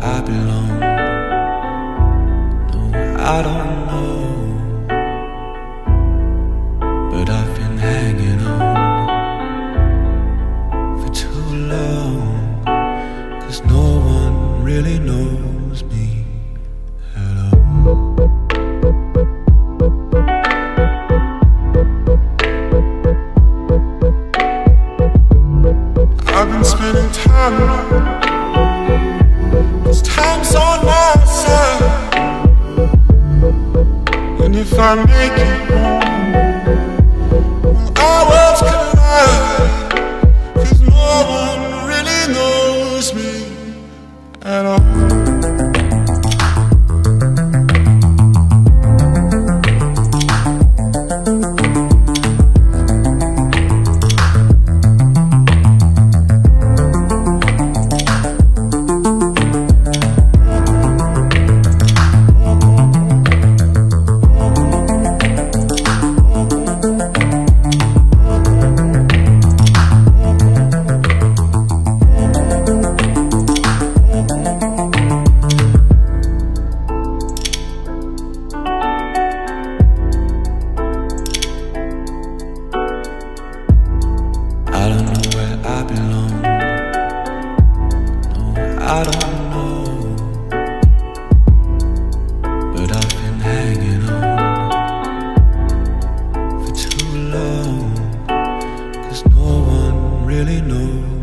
I belong. No, I don't know. But I've been hanging on for too long. Cause no one really knows me at. I've been spending time on my side. And if I make it home, I don't know. But I've been hanging on for too long. Cause no one really knows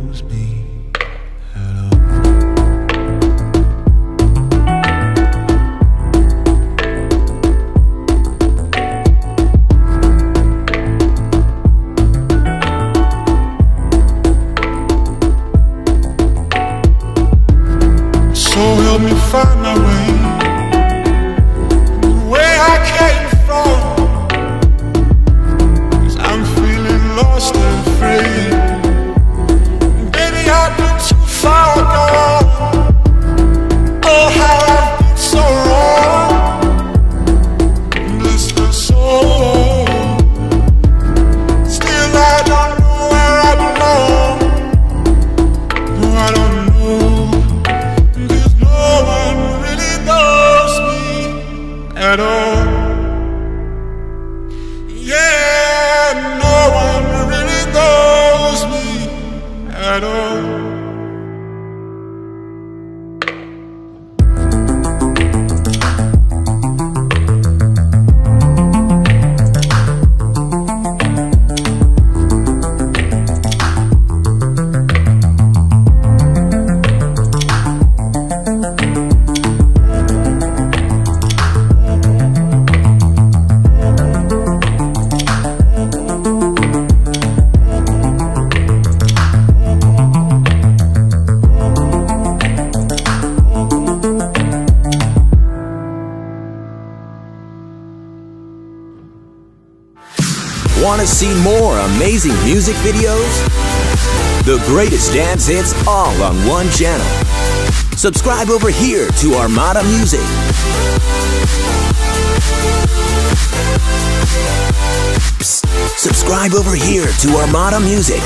help me find my way. At all. Yeah, no one really knows me at all. Want to see more amazing music videos? The greatest dance hits all on one channel. Subscribe over here to Armada Music. Psst, subscribe over here to Armada Music.